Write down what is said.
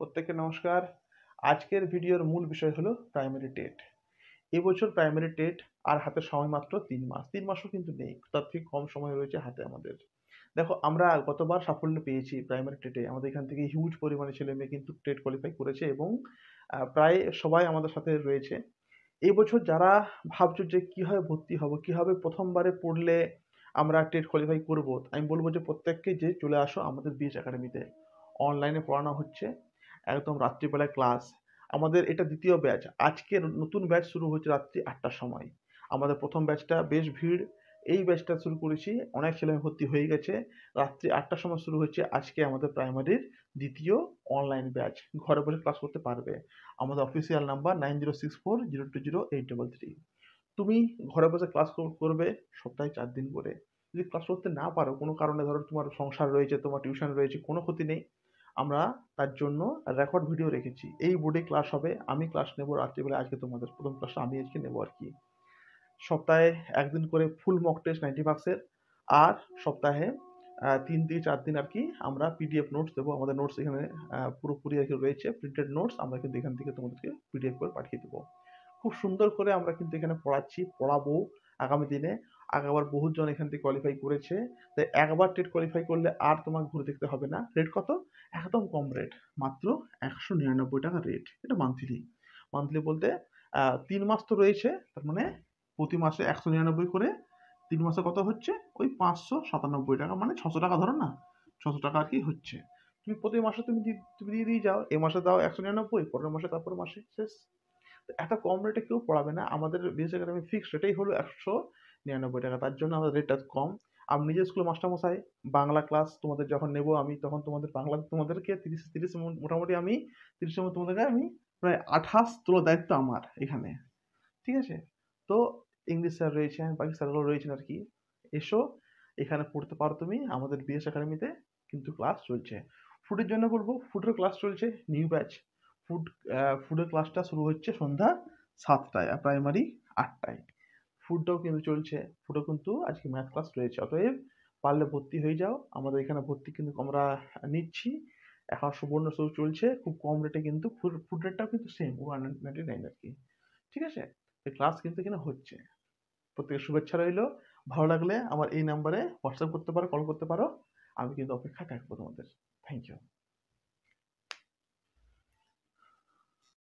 প্রত্যেককে নমস্কার। আজকের ভিডিওর মূল বিষয় হলো প্রাইমারি টেট এবছর প্রাইমারি টেট আর হাতে সময় মাত্র তিন মাস। তিন মাসও কিন্তু নেই, তার থেকে কম সময় রয়েছে হাতে আমাদের। দেখো, আমরা গতবার সাফল্য পেয়েছি প্রাইমারি টেটে আমাদের এখান থেকে হিউজ পরিমাণে ছেলে মেয়ে কিন্তু টেট কোয়ালিফাই করেছে এবং প্রায় সবাই আমাদের সাথে রয়েছে। এই বছর যারা ভাবছ যে কীভাবে ভর্তি হব, কীভাবে প্রথমবারে পড়লে আমরা টেট কোয়ালিফাই করব, আমি বলব যে প্রত্যেককে যে চলে আসো আমাদের বিএস একাডেমিতে অনলাইনে পড়ানো হচ্ছে। একদম রাত্রিবেলায় ক্লাস আমাদের এটা দ্বিতীয় ব্যাচ আজকে নতুন ব্যাচ শুরু হচ্ছে রাত্রি আটটার সময়। আমাদের প্রথম ব্যাচটা বেশ ভিড়, এই ব্যাচটা শুরু করেছি, অনেক ছেলে ভর্তি হয়ে গেছে, রাত্রি আটটার সময় শুরু হচ্ছে আজকে আমাদের প্রাইমারির দ্বিতীয় অনলাইন ব্যাচ ঘরে বসে ক্লাস করতে পারবে। আমাদের official number nine zero six four zero two zero eight double three তুমি ঘরে বসে ক্লাস করবে সপ্তাহে চার দিন করে। যদি ক্লাস করতে না পারো, কোনো কারণে ধরো তোমার সংসার রয়েছে, তোমার টিউশন রয়েছে, কোনো ক্ষতি নেই। আমরা তার জন্য রেকর্ড ভিডিও রেখেছি। এই বোর্ডে ক্লাস হবে, আমি ক্লাস নেব রাত্রিবেলা, আজকে তোমাদের প্রথম ক্লাসটা আমি আজকে নেব আর কি। সপ্তাহে একদিন করে ফুল মক টেস্ট নাইনটি মার্কসের আর সপ্তাহে তিন থেকে চার দিন আর কি আমরা পিডিএফ নোটস দেবো। আমাদের নোটস এখানে পুরোপুরি আর কি রয়েছে। প্রিন্টেড নোটস আমরা কিন্তু এখান থেকে তোমাদেরকে পিডিএফ করে পাঠিয়ে দেবো। খুব সুন্দর করে আমরা কিন্তু এখানে পড়াচ্ছি, পড়াবো আগামী দিনে। আগেবার বহুজন এখান থেকে কোয়ালিফাই করেছে। তাই একবার টেট কোয়ালিফাই করলে আর তোমাকে ঘুরে দেখতে হবে না। রেট কত? একদম কম রেট মাত্র একশো নিরানব্বই টাকা রেট এটা মান্থলি মান্থলি বলতে তিন মাস তো রয়েছে, তার মানে প্রতি মাসে একশো নিরানব্বই করে তিন মাসে কত হচ্ছে? ওই পাঁচশো সাতানব্বই টাকা মানে ছশো টাকা ধরো না, ছশো টাকা আর কি হচ্ছে। তুমি প্রতি মাসে তুমি তুমি দিয়ে দিয়ে যাও, এ মাসে দাও একশো নিরানব্বই, পরের মাসে তারপর মাসে, শেষ। এত কম রেটে কেউ পড়াবে না। আমাদের বিএস একাডেমি ফিক্সড রেটেই হলো একশো নিরানব্বই টাকা, তার জন্য আমাদের রেটটা কম। আমি নিজের স্কুল মাস্টারমশাই, বাংলা ক্লাস তোমাদের যখন নেব আমি, তখন তোমাদের বাংলা, তোমাদেরকে তিরিশ তিরিশ মোটামুটি আমি তিরিশের মধ্যে তোমাদেরকে আমি প্রায় আঠাশ তোলার দায়িত্ব আমার এখানে। ঠিক আছে? তো ইংলিশ স্যার রয়েছেন, বাকি স্যারগুলো রয়েছেন আর কি। এসো, এখানে পড়তে পারো তুমি, আমাদের বিএস একাডেমিতে কিন্তু ক্লাস চলছে। ফুডের জন্য বলব ফুডের ক্লাস চলছে নিউ ব্যাচ ফুড ফুডের ক্লাসটা শুরু হচ্ছে সন্ধ্যা সাতটায়, আর প্রাইমারি আটটায়। ফুডটাও কিন্তু চলছে ফুডও কিন্তু আজকে ম্যাথ ক্লাস রয়েছে। অতএব পারলে ভর্তি হয়ে যাও। আমাদের এখানে ভর্তি কিন্তু আমরা নিচ্ছি। এখন সুবর্ণ শুরু চলছে, খুব কম রেটে কিন্তু ফুড রেটটাও কিন্তু সেম ওয়ান নাইনটি নাইন আর কি। ঠিক আছে? ক্লাস কিন্তু এখানে হচ্ছে। প্রত্যেকের শুভেচ্ছা রইল। ভালো লাগলে আমার এই নাম্বারে হোয়াটসঅ্যাপ করতে পারো কল করতে পারো। আমি কিন্তু অপেক্ষা থাকব তোমাদের।